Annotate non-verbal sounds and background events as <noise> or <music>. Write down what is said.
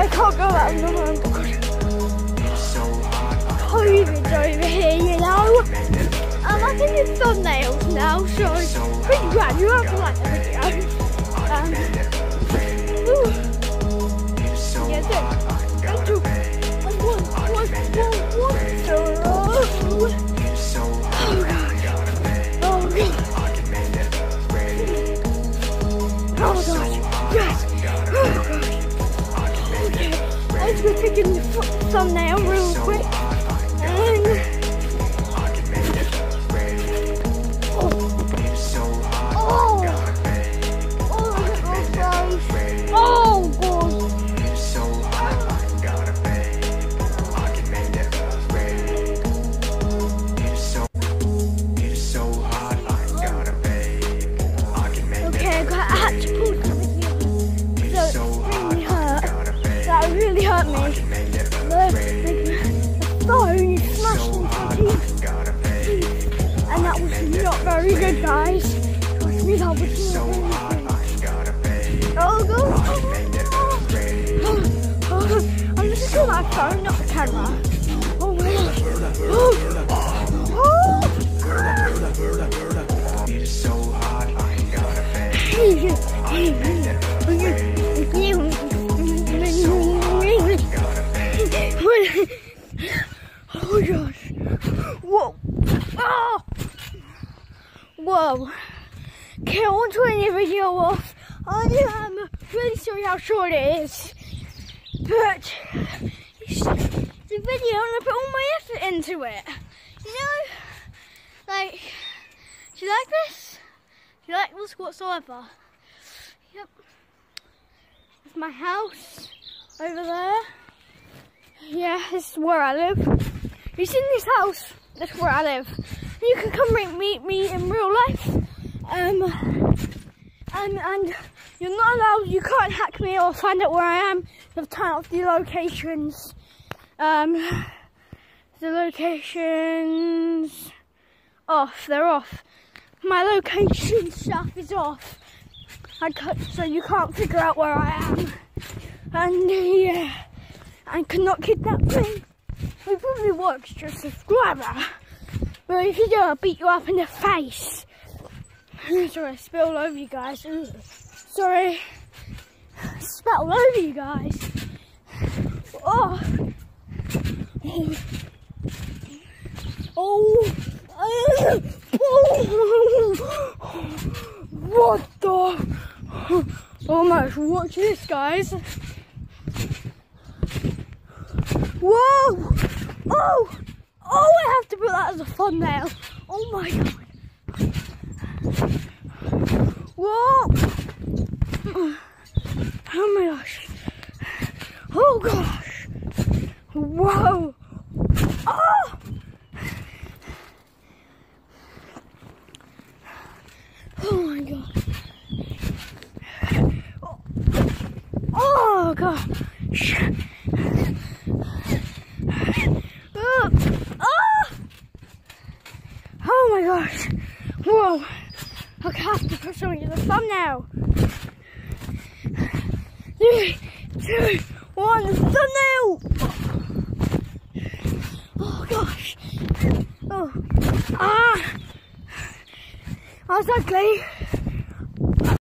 I can't go out in the room because COVID's over here, you know. Um, I can do thumbnails now, so pretty grand. You have to like the video. Um, Go a thumbnail real quick. Really hurt me. The, the, the phone smashed into teeth. And that was not very good, guys. Me, that was not very good. Oh, God. <gasps> I'm just on my phone, not the camera. Oh, gosh. <gasps> Oh, oh. <gasps> Oh gosh. Whoa. Oh. Whoa. Okay, I want to turn the video off. I am really sorry how short it is. But it's the video and I put all my effort into it. You know? Like, do you like this? Do you like this whatsoever? Yep. It's my house over there. Yeah, this is where I live. You in this house? That's where I live. You can come meet, me in real life. Um, and and you're not allowed. You can't hack me or find out where I am. You have to turn off the locations. Um, the locations off. They're off. My location <laughs> stuff is off. So you can't figure out where I am. And yeah, I cannot kidnap me. It probably works, just subscriber. But if you do, I'll beat you up in the face. Sorry, I spilled over you guys. Sorry. Spat all over you guys. Oh. Oh. Oh. What the? Oh my gosh, watch this, guys. Whoa! Oh! Oh, I have to put that as a thumbnail. Oh my god. Whoa! Oh my gosh. Oh gosh. Whoa! Oh! Oh my god. Oh god. Oh. Oh. oh my gosh. Whoa. I have to put something in the thumbnail. Three, two, one, thumbnail! Oh gosh. Oh. Ah. That's ugly.